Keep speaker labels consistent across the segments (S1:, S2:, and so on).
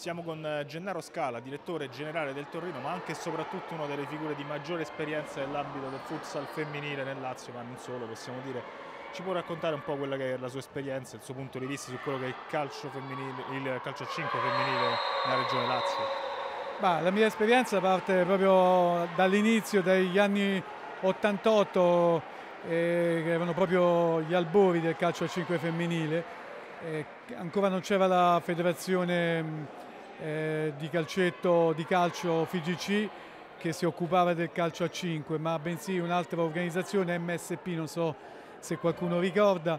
S1: Siamo con eh, Gennaro Scala, direttore generale del Torino, ma anche e soprattutto una delle figure di maggiore esperienza nell'ambito del futsal femminile nel Lazio, ma non solo, possiamo dire. Ci può raccontare un po' quella che è la sua esperienza, il suo punto di vista su quello che è il calcio femminile, il calcio a 5 femminile nella regione Lazio?
S2: Bah, la mia esperienza parte proprio dall'inizio, dagli anni 88, eh, che erano proprio gli albori del calcio a 5 femminile. Eh, ancora non c'era la federazione eh, di calcetto di calcio FIGC che si occupava del calcio a 5, ma bensì un'altra organizzazione MSP, non so se qualcuno ricorda.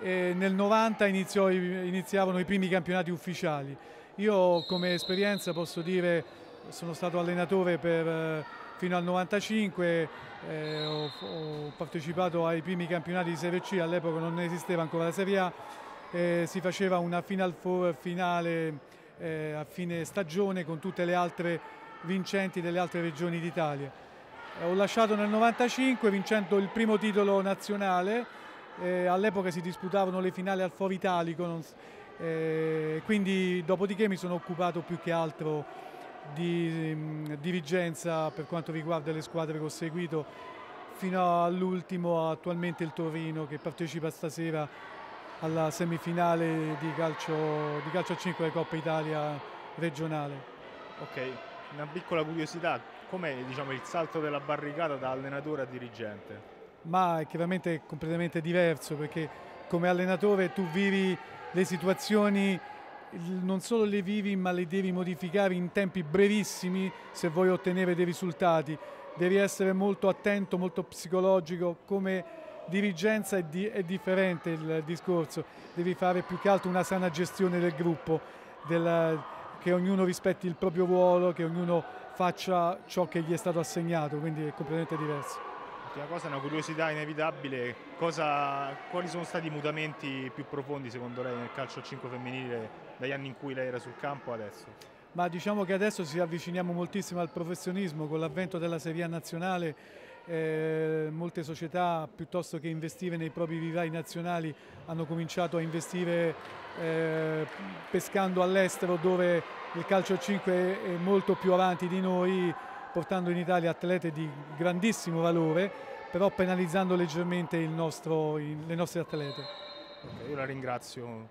S2: E nel 90 iniziò, iniziavano i primi campionati ufficiali. Io come esperienza posso dire sono stato allenatore per, eh, fino al 95, eh, ho, ho, partecipato ai primi campionati di Serie C, all'epoca non esisteva ancora la Serie A, eh, si faceva una Final Four finale eh, a fine stagione con tutte le altre vincenti delle altre regioni d'Italia. Eh, ho lasciato nel 95 vincendo il primo titolo nazionale, eh, all'epoca si disputavano le finali al Foro Italico, non, eh, quindi dopodiché mi sono occupato più che altro di mh, dirigenza per quanto riguarda le squadre che ho seguito fino all'ultimo attualmente il Torino che partecipa stasera alla semifinale di calcio, di calcio a 5 della Coppa Italia regionale.
S1: Ok, una piccola curiosità, com'è diciamo, il salto della barricata da allenatore a dirigente?
S2: Ma è chiaramente completamente diverso perché come allenatore tu vivi le situazioni, non solo le vivi ma le devi modificare in tempi brevissimi se vuoi ottenere dei risultati. Devi essere molto attento, molto psicologico, come dirigenza è, di, è, differente il discorso, devi fare più che altro una sana gestione del gruppo, del, che ognuno rispetti il proprio ruolo, che ognuno faccia ciò che gli è stato assegnato, quindi è completamente diverso.
S1: Ultima cosa, una curiosità inevitabile, cosa, quali sono stati i mutamenti più profondi secondo lei nel calcio a 5 femminile dagli anni in cui lei era sul campo adesso?
S2: Ma diciamo che adesso ci avviciniamo moltissimo al professionismo con l'avvento della Serie A nazionale eh, molte società piuttosto che investire nei propri vivai nazionali hanno cominciato a investire eh, pescando all'estero dove il calcio a 5 è molto più avanti di noi portando in Italia atlete di grandissimo valore però penalizzando leggermente nostro, le nostre atlete.
S1: Okay, io la ringrazio.